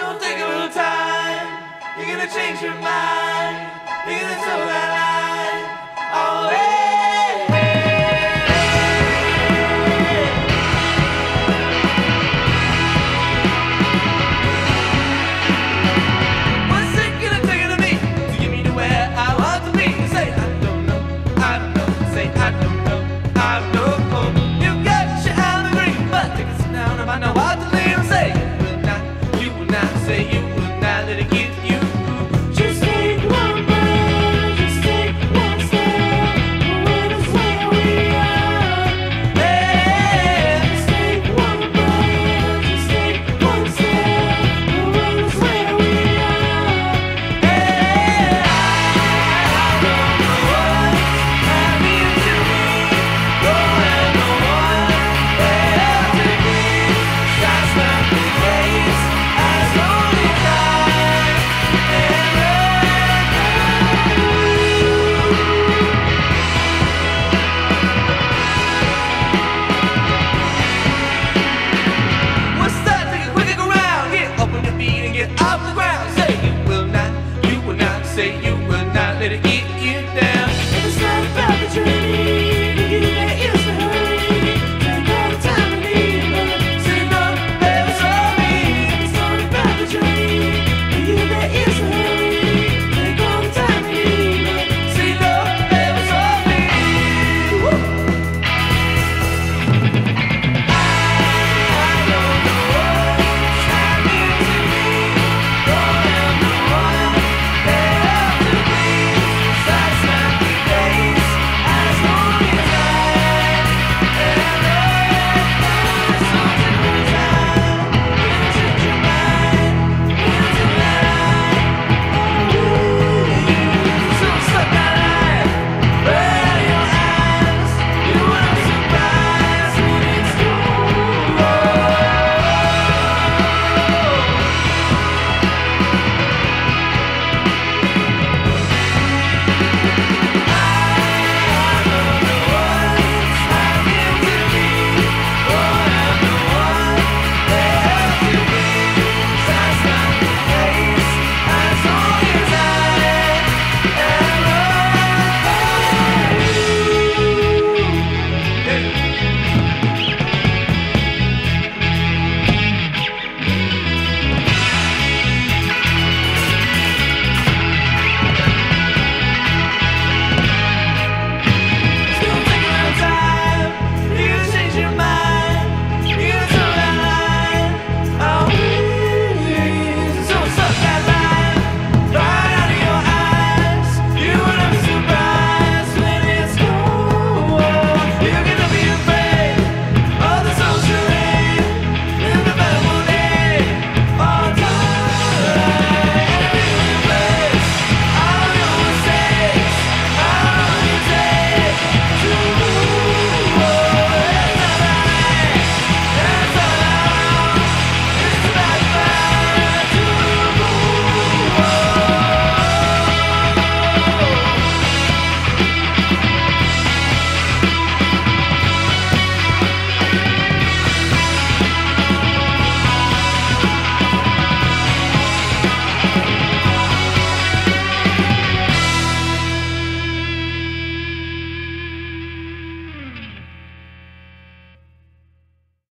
gonna take a little time. You're gonna change your mind. You're gonna toe that line. Oh, hey, What's it gonna take to me to get me to where I want to be? Say I don't know, I don't know. Say I don't know, I don't know. You got your but take a down find out what to let it eat.